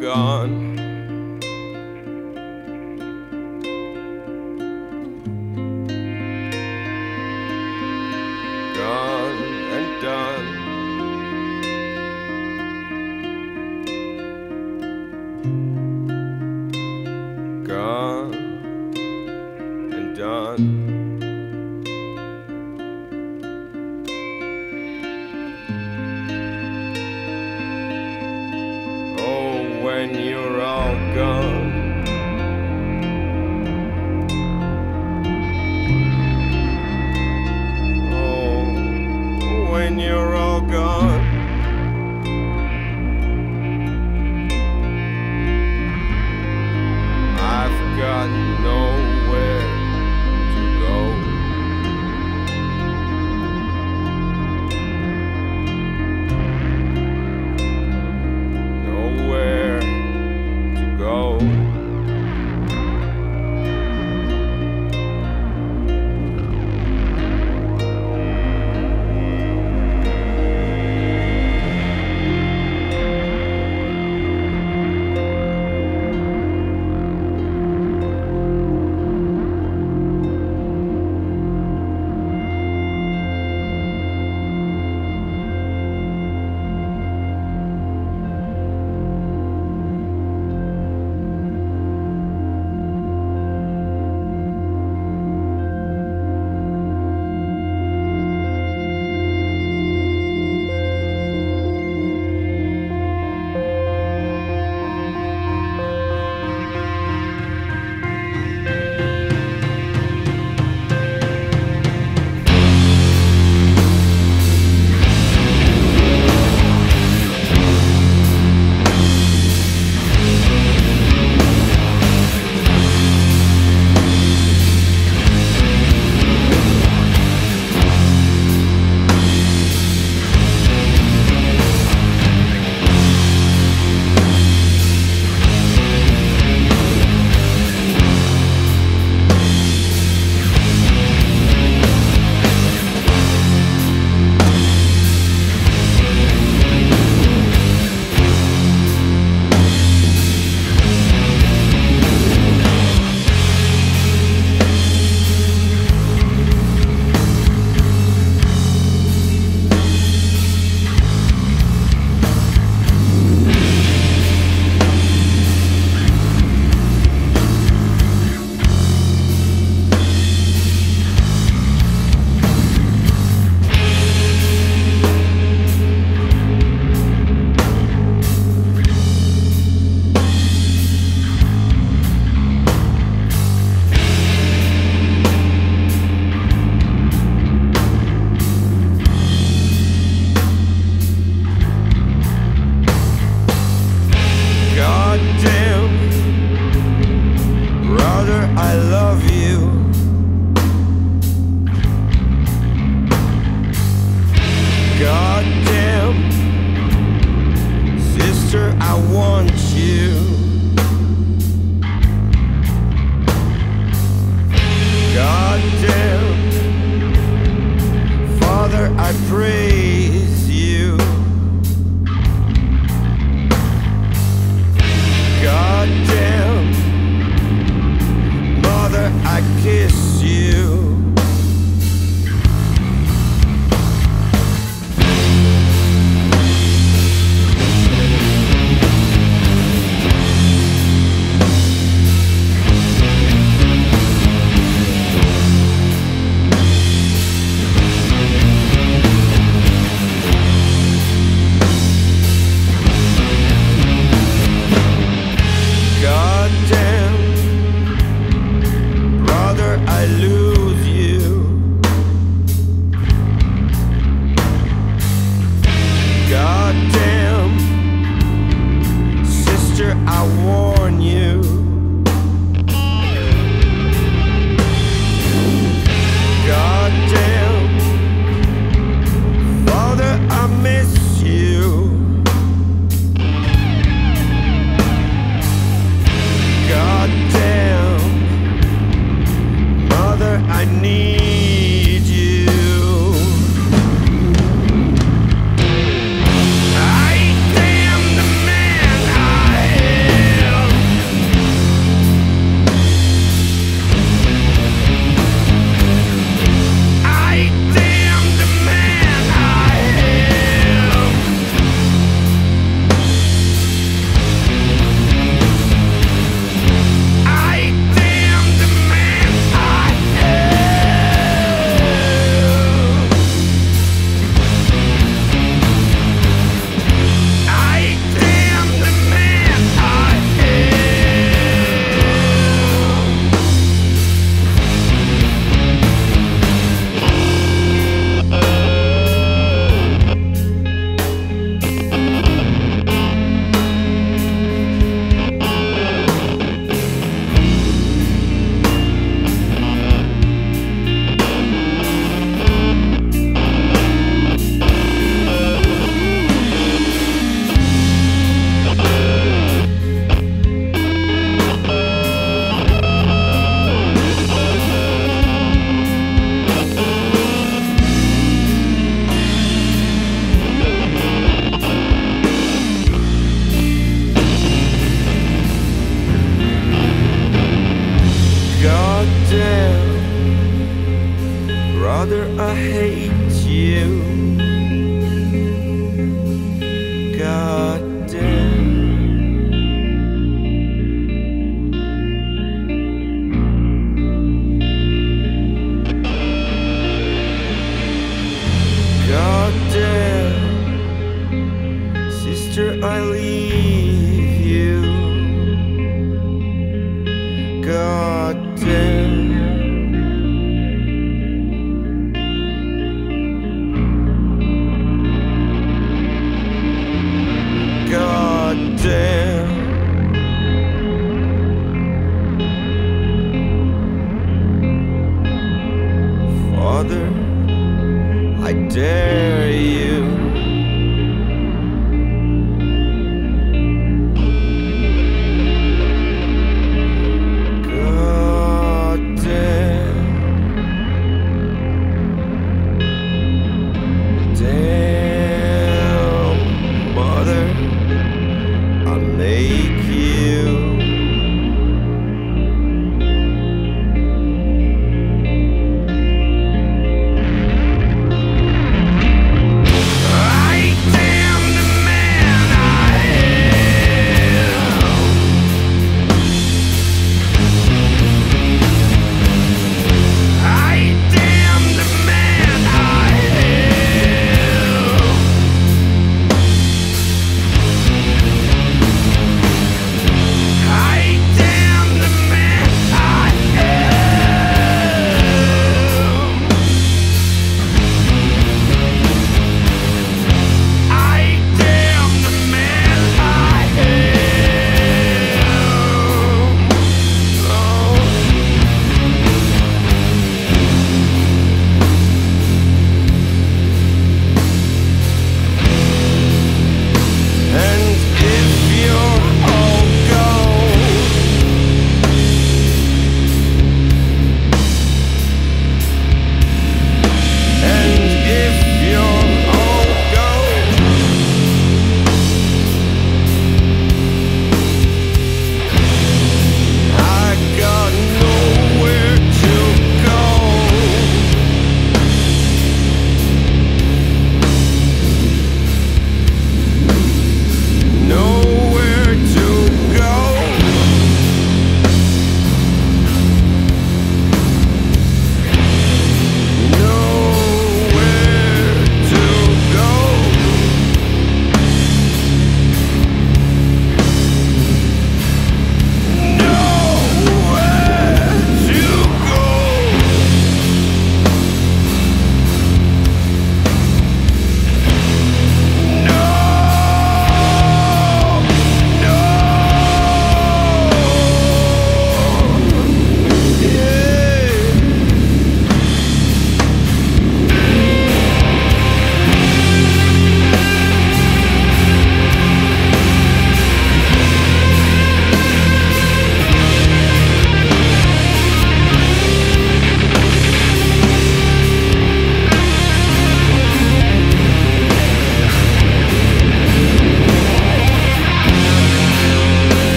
gone. Gone and done. Gone and done. one day. more. You.